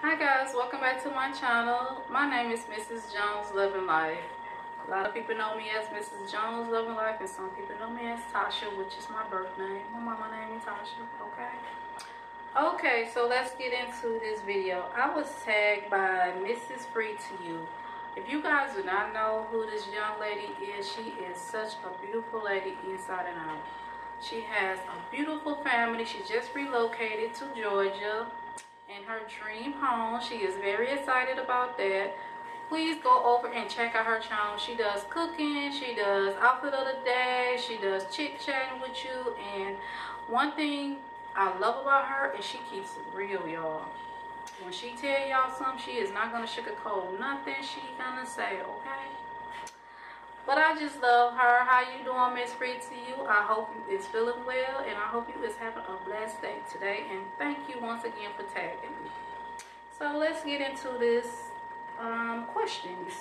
Hi guys, welcome back to my channel. My name is Mrs. Jones Loving Life. A lot of people know me as Mrs. Jones Loving Life and some people know me as Tasha, which is my birth name. My mama named me Tasha, okay? Okay, so let's get into this video. I was tagged by Mrs. Free2u. If you guys do not know who this young lady is, she is such a beautiful lady inside and out. She has a beautiful family. She just relocated to Georgia in her dream home. She is very excited about that. Please go over and check out her channel. She does cooking, she does outfit of the day, she does chit chatting with you. And one thing I love about her is she keeps it real, y'all. When she tell y'all something, she is not gonna sugarcoat nothing she gonna say, okay? But I just love her. How you doing, Miss Free2u? I hope you is feeling well, and I hope you is having a blessed day today. And thank you once again for tagging me. So let's get into this um, questions.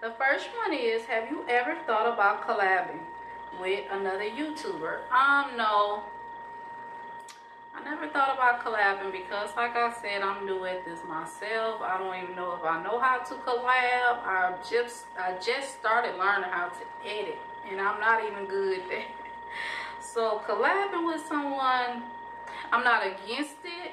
The first one is, have you ever thought about collabing with another YouTuber? Um, no. I never thought about collabing because like I said, I'm new at this myself. I don't even know if I know how to collab. I just I just started learning how to edit and I'm not even good at. So collabing with someone, I'm not against it.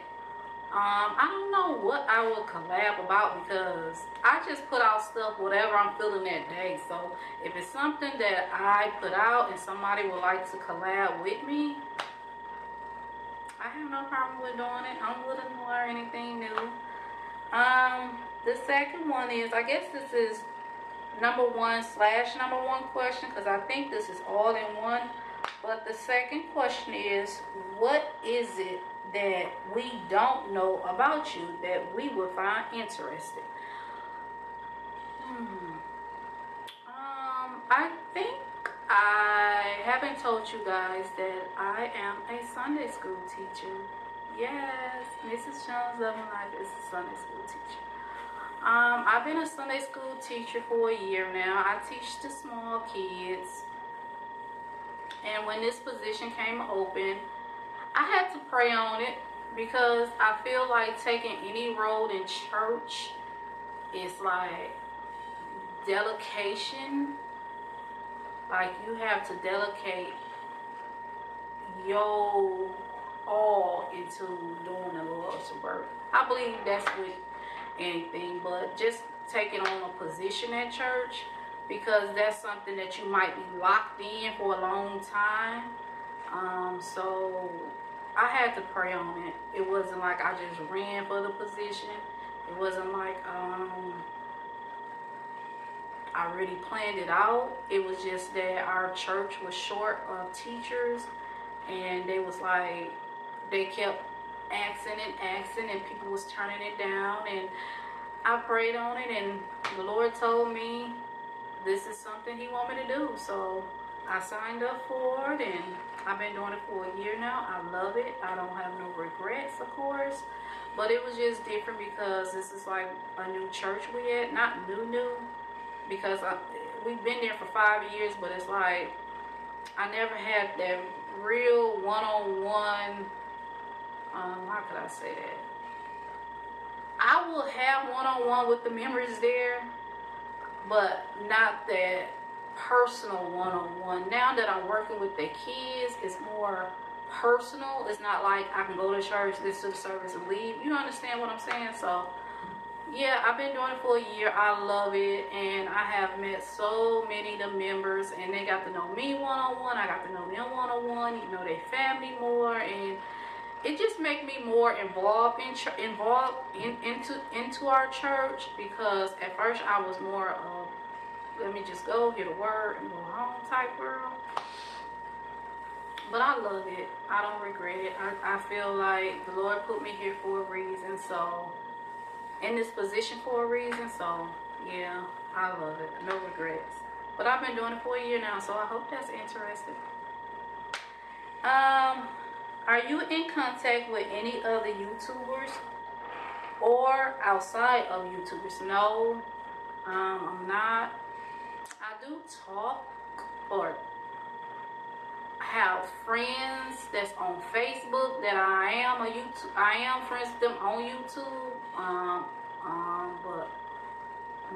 Um, I don't know what I would collab about because I just put out stuff whatever I'm feeling that day. So if it's something that I put out and somebody would like to collab with me, I have no problem with doing it. I'm willing to learn anything new. Um, the second one is, I guess this is number one slash number one question because I think this is all in one. But the second question is, what is it that we don't know about you that we would find interesting? Hmm. Um, I think I haven't told you guys that I am a Sunday school teacher. Yes, Mrs. Jones Loving Life is a Sunday school teacher. Um, I've been a Sunday school teacher for a year now. I teach the small kids. And when this position came open, I had to pray on it because I feel like taking any role in church is like delegation like you have to delegate your all into doing the Lord's work. I believe that's with anything, but just taking on a position at church because that's something that you might be locked in for a long time. Um, so I had to pray on it. It wasn't like I just ran for the position. It wasn't like um, I really planned it out. It was just that our church was short of teachers and they was like they kept asking and asking and people was turning it down and I prayed on it and the Lord told me this is something he want me to do. So I signed up for it and I've been doing it for a year now. I love it. I don't have no regrets, of course. But it was just different because this is like a new church we had. Not new, new, because I, we've been there for five years, but it's like I never had that real one-on-one. Um, how could I say that? I will have one-on-one with the members there, but not that personal one-on-one. Now that I'm working with the kids, it's more personal. It's not like I can go to church, listen to the service, and leave. You understand what I'm saying? So yeah i've been doing it for a year. I love it and i have met so many of the members and they got to know me one-on-one. I got to know them one-on-one you know their family more and it just make me more involved in involved in, into into our church because at first i was more of let me just go get a word and go home type girl. But i love it. I don't regret it. I, I feel like the lord put me here for a reason so in this position for a reason. So yeah, I love it. No regrets. But I've been doing it for a year now, so I hope that's interesting. Um, are you in contact with any other YouTubers or outside of YouTubers? No, um, I'm not. I do talk or have friends that's on Facebook that I am a YouTube. I am friends with them on YouTube. Um, um, but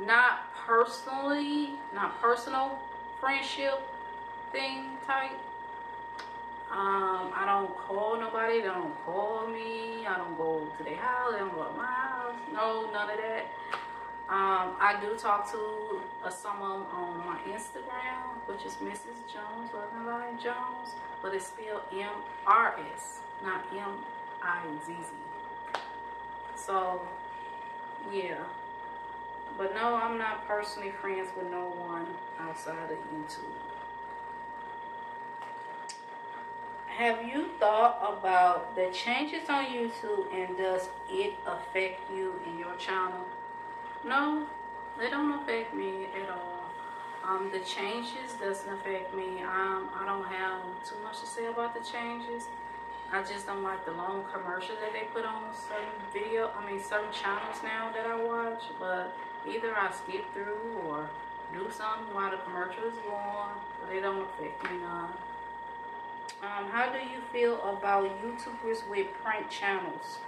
not personally, not personal friendship thing type. Um, I don't call nobody. They don't call me. I don't go to their house. They don't go to my house. No, none of that. Um, I do talk to uh, someone on my Instagram, which is Mrs. Jones, Loving Lion Jones, but it's spelled M-R-S, not M-I-Z-Z. So, yeah. But no, I'm not personally friends with no one outside of YouTube. Have you thought about the changes on YouTube and does it affect you in your channel? No, they don't affect me at all. Um, the changes doesn't affect me. Um, I don't have too much to say about the changes. I just don't like the long commercials that they put on certain video, I mean certain channels now that I watch, but either I skip through or do something while the commercial is going, but they don't affect me none. Um, how do you feel about YouTubers with prank channels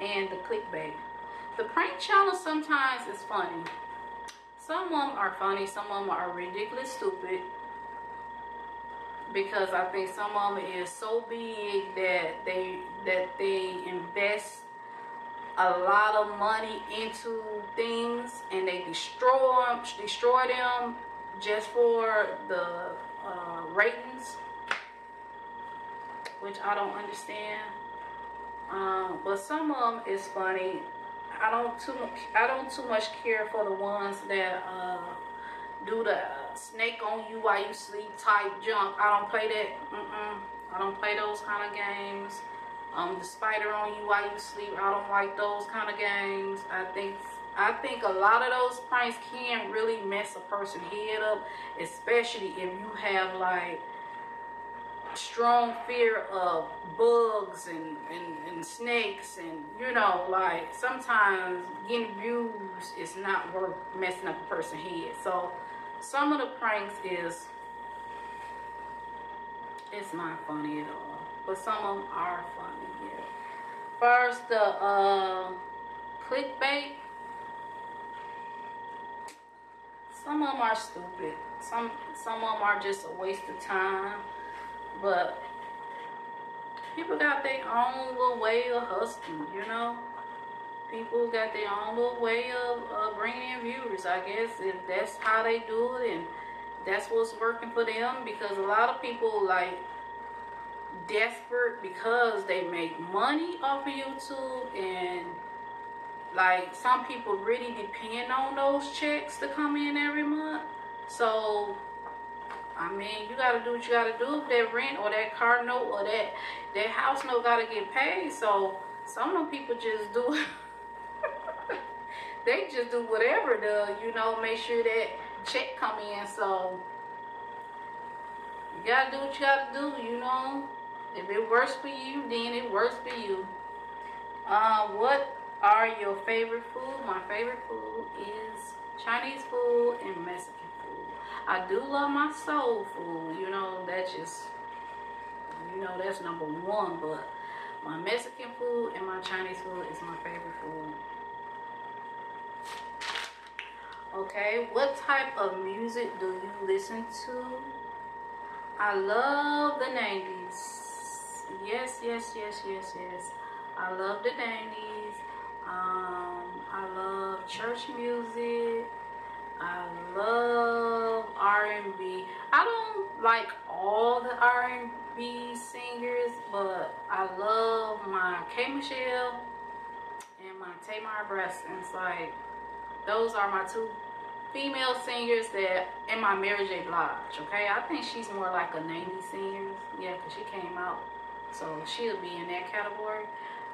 and the clickbait? The prank channel sometimes is funny. Some of them are funny, some of them are ridiculous stupid. Because I think some of them is so big that they that they invest a lot of money into things and they destroy them, destroy them just for the uh, ratings, which I don't understand. Um, but some of them is funny. I don't too. I don't too much care for the ones that uh, do the snake on you while you sleep type junk. I don't play that. Mm -mm. I don't play those kind of games. Um, the spider on you while you sleep. I don't like those kind of games. I think I think a lot of those pranks can really mess a person's head up, especially if you have like strong fear of bugs and, and, and snakes and you know like sometimes getting views is not worth messing up a person's head so some of the pranks is it's not funny at all but some of them are funny yeah. First the uh clickbait. Some of them are stupid. Some some of them are just a waste of time but people got their own little way of hustling, you know. People got their own little way of, of bringing in viewers. I guess if that's how they do it and that's what's working for them because a lot of people like desperate because they make money off of YouTube and like some people really depend on those checks to come in every month. So I mean, you gotta do what you gotta do if that rent or that car note or that that house note gotta get paid. So some of people just do they just do whatever to, you know, make sure that check come in. So you gotta do what you gotta do, you know. If it works for you, then it works for you. Uh, what are your favorite food? My favorite food is Chinese food and Mexican food. I do love my soul food. You know, that's just, you know, that's number one. But my Mexican food and my Chinese food is my favorite food. Okay, what type of music do you listen to? I love the 90s. Yes, yes, yes, yes, yes. I love the 90s. Um, I love church music. I love R&B. I don't like all the R&B singers, but I love my K Michelle and my Tamar Braxton. It's like those are my two female singers that in my Mary J. Blige. Okay, I think she's more like a 90s singer. Yeah, cause she came out, so she'll be in that category.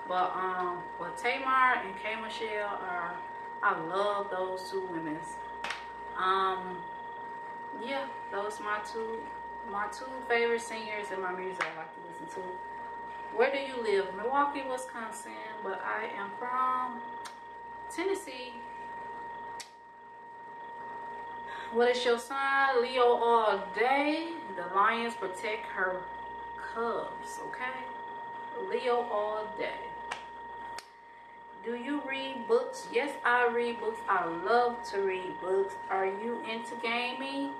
But um, but Tamar and K Michelle are. I love those two women. Um, yeah, those my two my two favorite singers and my music I like to listen to. Where do you live? Milwaukee, Wisconsin, but I am from Tennessee. What is your sign? Leo all day. The lions protect her cubs, okay? Leo all day. Do you read books? Yes, I read books. I love to read books. Are you into gaming?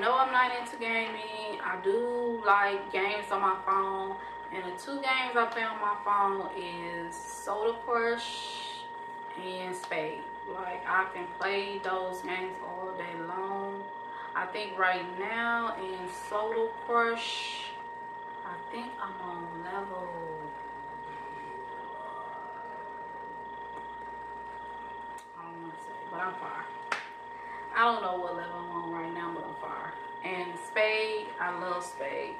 No, I'm not into gaming. I do like games on my phone. And the two games I play on my phone is Soda Crush and Spade. Like I can play those games all day long. I think right now in Soda Crush, I think I'm on level. I don't want to say, but I'm far. I don't know what level I'm on right now, but I'm far. And Spade, I love Spade.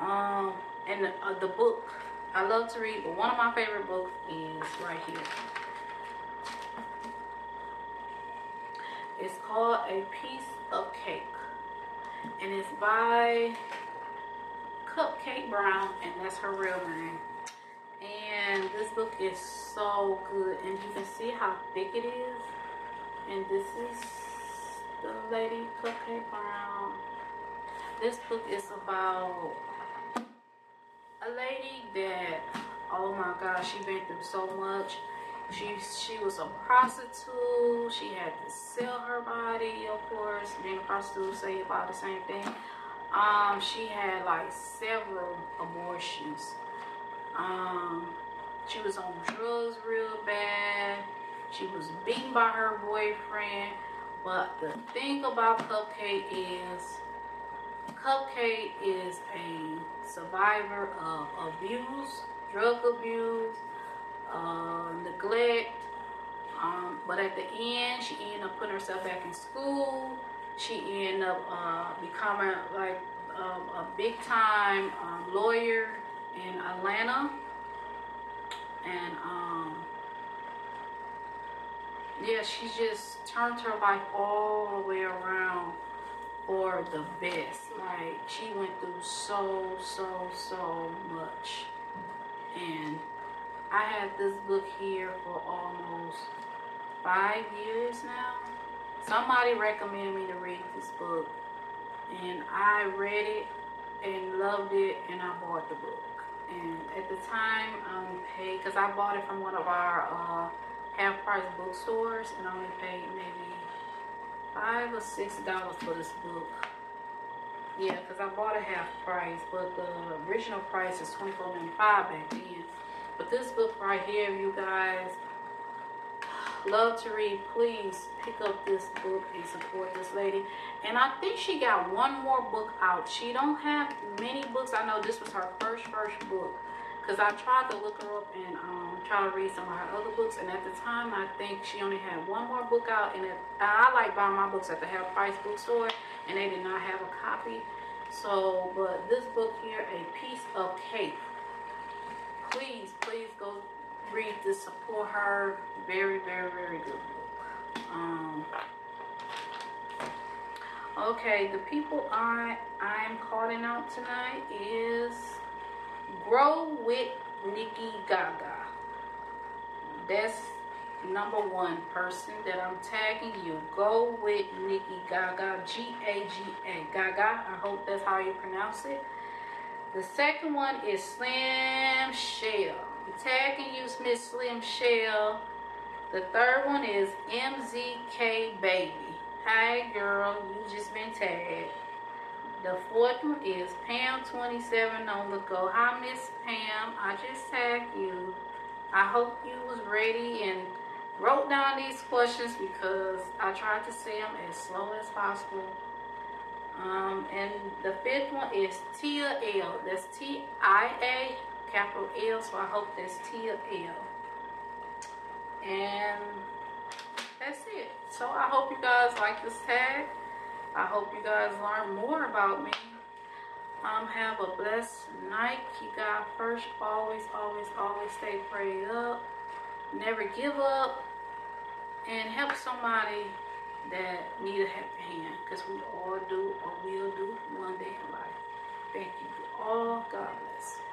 Um, and the, uh, the book I love to read, but one of my favorite books is right here. It's called A Piece of Cake, and it's by Cupcake Brown, and that's her real name. And this book is so good, and you can see how thick it is. And this is the lady Cupcake Brown. This book is about a lady that oh my gosh she been through so much she she was a prostitute. She had to sell her body of course. Being a prostitute say about the same thing. Um she had like several abortions. Um she was on drugs real bad. She was beaten by her boyfriend. But the thing about cupcake is Cupcake is a survivor of abuse, drug abuse, uh, neglect. Um, but at the end, she ended up putting herself back in school. She ended up uh, becoming like um, a big time um, lawyer in Atlanta. And um, yeah, she just turned her life all the way around for the best. Like she went through so, so, so much. And I had this book here for almost five years now. Somebody recommended me to read this book. And I read it and loved it and I bought the book. And at the time, I only paid, because I bought it from one of our uh, half price bookstores and I only paid maybe five or six dollars for this book. Yeah, because I bought a half price, but the original price is twenty four ninety five back then. But this book right here, you guys love to read, please pick up this book and support this lady. And I think she got one more book out. She don't have many books. I know this was her first first book because I tried to look her up and um, try to read some of her other books. And at the time, I think she only had one more book out. And it, I like buying my books at the half price bookstore, and they did not have a copy. So, but this book here, A Piece of Cake. Please, please go read this. Support her. Very, very, very good book. Um, okay, the people I I'm calling out tonight is Grow with Nikki Gaga. That's number one person that I'm tagging you. Go with Nikki Gaga. G A G A. Gaga. I hope that's how you pronounce it. The second one is Slim Shell. I'm tagging you, Miss Slim Shell. The third one is MZK Baby. Hi, girl. You just been tagged. The fourth one is Pam27 on the go. Hi, Miss Pam. I just tagged you. I hope you was ready and wrote down these questions because I tried to say them as slow as possible. Um, and the fifth one is Tia L. That's T-I-A, capital L, so I hope that's Tia L. And that's it. So I hope you guys like this tag. I hope you guys learn more about me. Um, have a blessed night. Keep God first. Always, always, always stay prayed up. Never give up. And help somebody that need a helping hand. Because we all do or will do one day in life. Thank you all. God bless.